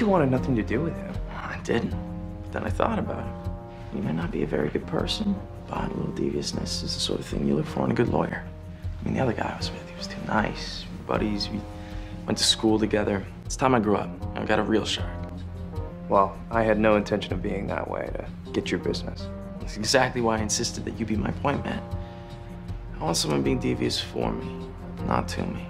you wanted nothing to do with him. I didn't. But then I thought about him. You may not be a very good person, but a little deviousness is the sort of thing you look for in a good lawyer. I mean, the other guy I was with, he was too nice. We buddies. We went to school together. It's time I grew up. I got a real shark. Well, I had no intention of being that way to get your business. That's exactly why I insisted that you be my point man. I want someone being devious for me, not to me.